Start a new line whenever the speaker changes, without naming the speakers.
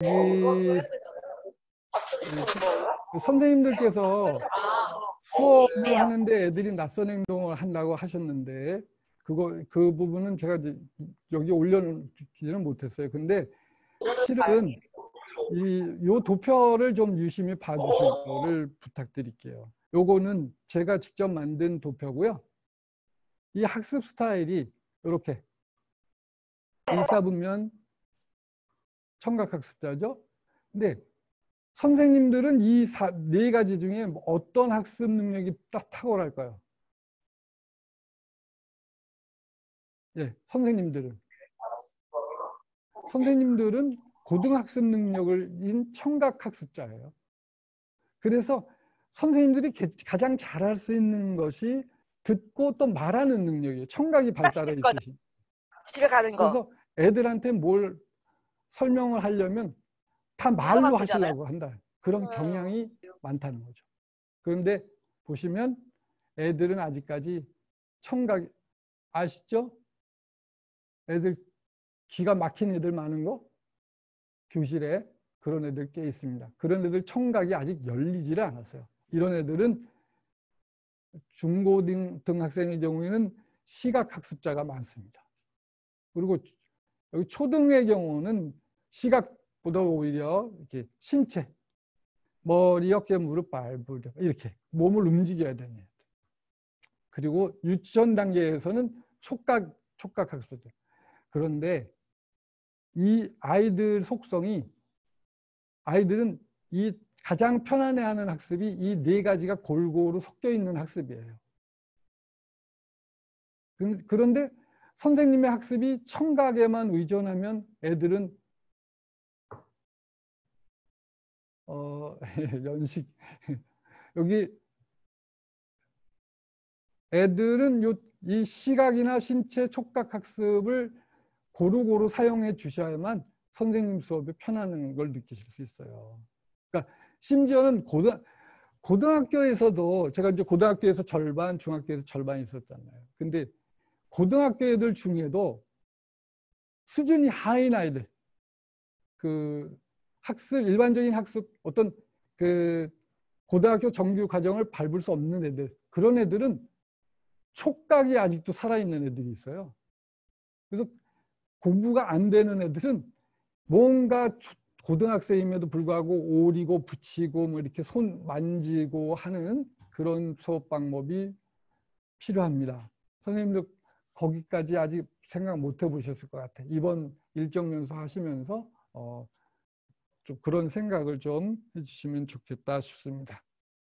이그 선생님들께서 수업을 하는데 애들이 낯선 행동을 한다고 하셨는데 그거 그 부분은 제가 여기 올려놓지는 못했어요. 근데 실은 이 요 도표를 좀 유심히 봐주실 거를 부탁드릴게요. 요거는 제가 직접 만든 도표고요. 이 학습 스타일이 이렇게. 일사분면 청각학습자죠. 근데 선생님들은 이 네 가지 중에 어떤 학습 능력이 딱 탁월할까요? 예, 선생님들은. 선생님들은 고등학습 능력을 인 청각학습자예요. 그래서 선생님들이 가장 잘할 수 있는 것이 듣고 또 말하는 능력이에요. 청각이 발달해 있으신.
집에 가는 거.
그래서 애들한테 뭘 설명을 하려면 다 말로 하시려고 한다. 그런 음. 경향이 많다는 거죠. 그런데 보시면 애들은 아직까지 청각 아시죠? 애들 기가 막힌 애들 많은 거 교실에 그런 애들 꽤 있습니다. 그런 애들 청각이 아직 열리지를 않았어요. 이런 애들은 중고등 학생의 경우에는 시각학습자가 많습니다. 그리고 여기 초등의 경우는 시각보다 오히려 이렇게 신체, 머리, 어깨, 무릎, 발, 이렇게 몸을 움직여야 애들. 그리고 유치원 단계에서는 촉각, 촉각 학습자. 그런데 이 아이들 속성이 아이들은 이 가장 편안해하는 학습이 이 네 가지가 골고루 섞여 있는 학습이에요. 그런데 선생님의 학습이 청각에만 의존하면 애들은 어, 연식 여기 애들은 요, 이 시각이나 신체 촉각 학습을 고루고루 사용해 주셔야만 선생님 수업이 편안한 걸 느끼실 수 있어요. 그러니까 심지어는 고등, 고등학교에서도 제가 이제 고등학교에서 절반, 중학교에서 절반 있었잖아요. 근데 고등학교 애들 중에도 수준이 하인 아이들, 그 학습, 일반적인 학습, 어떤 그 고등학교 정규 과정을 밟을 수 없는 애들, 그런 애들은 촉각이 아직도 살아있는 애들이 있어요. 그래서 공부가 안 되는 애들은 뭔가 고등학생임에도 불구하고 오리고 붙이고 뭐 이렇게 손 만지고 하는 그런 수업 방법이 필요합니다. 선생님도 거기까지 아직 생각 못 해보셨을 것 같아요. 이번 일정 연수 하시면서 어, 좀 그런 생각을 좀 해주시면 좋겠다 싶습니다.